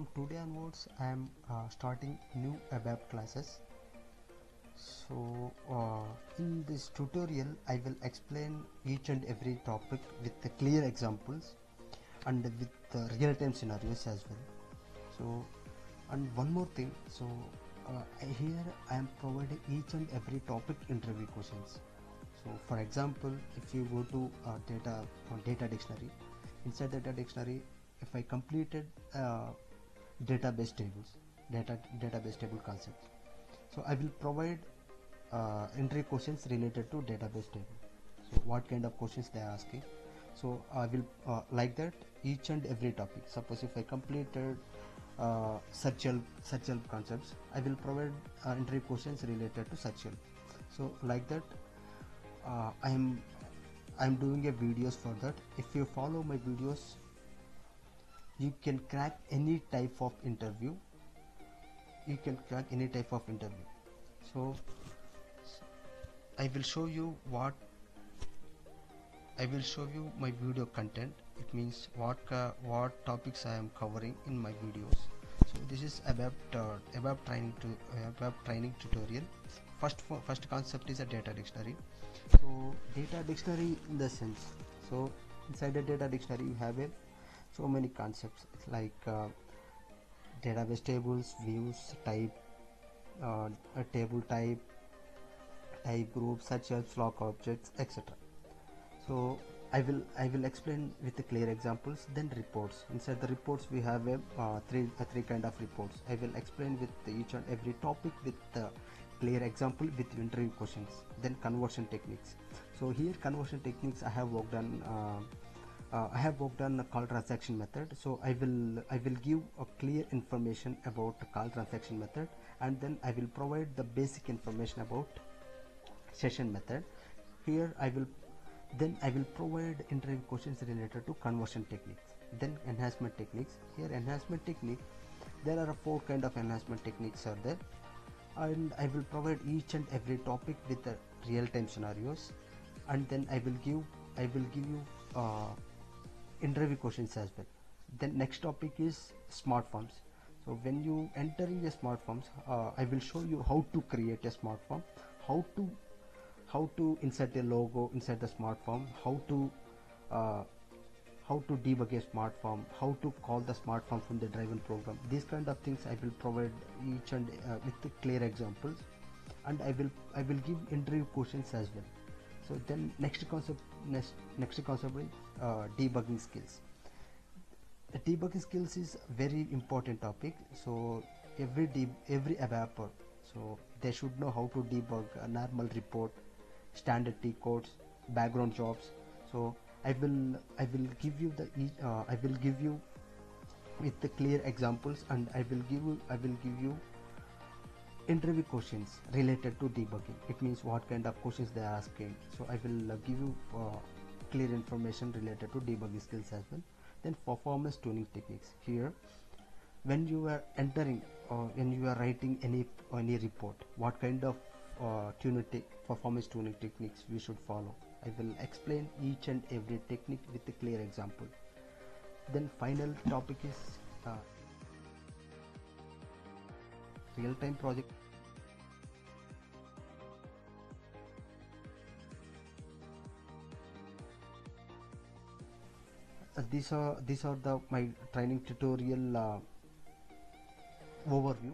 from today onwards I am uh, starting new ABAP classes. So uh, in this tutorial I will explain each and every topic with the clear examples and with uh, real-time scenarios as well. So and one more thing. So uh, here I am providing each and every topic interview questions. So for example if you go to uh, data uh, data dictionary inside data dictionary if I completed uh, database tables data database table concept so I will provide uh, entry questions related to database table. So what kind of questions they are asking. So I will uh, like that each and every topic. Suppose if I completed uh, search help search help concepts I will provide uh, entry questions related to search help. So like that uh, I am I am doing a videos for that. If you follow my videos you can crack any type of interview. You can crack any type of interview. So I will show you what I will show you my video content. It means what uh, what topics I am covering in my videos. So this is about uh, ABAP training to ABAP training tutorial. First first concept is a data dictionary. So data dictionary in the sense so inside the data dictionary you have a so many concepts. Like uh, database tables views type uh, a table type type group such as lock objects etc so I will I will explain with the clear examples then reports. Inside the reports we have a uh, three uh, three kind of reports. I will explain with each and every topic with the clear example with interview questions then conversion techniques. So here conversion techniques I have worked on uh, uh, I have worked on the call transaction method so I will I will give a clear information about the call transaction method and then I will provide the basic information about session method. Here I will then I will provide interview questions related to conversion techniques then enhancement techniques. Here enhancement technique there are four kind of enhancement techniques are there. And I will provide each and every topic with the real-time scenarios. And then I will give I will give you uh, interview questions as well. Then next topic is smart forms so when you entering a smart forms uh, I will show you how to create a smart form how to how to insert a logo inside the smart form how to uh, how to debug a smart form how to call the smart form from the driver program. These kind of things i will provide each and uh, with the clear examples. And i will i will give interview questions as well so then next concept next next concept is uh, debugging skills. The debugging skills is very important topic. So every deb every ABAPer so they should know how to debug a normal report standard T codes background jobs. So I will I will give you the uh, I will give you with the clear examples and I will give you I will give you interview questions related to debugging. It means what kind of questions they are asking. So I will uh, give you uh, clear information related to debugging skills as well. Then performance tuning techniques. Here when you are entering or when you are writing any any report what kind of uh, tuning performance tuning techniques we should follow? I will explain each and every technique with a clear example. Then final topic is uh, real-time project. Uh, these are these are the my training tutorial uh, overview